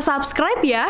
subscribe ya.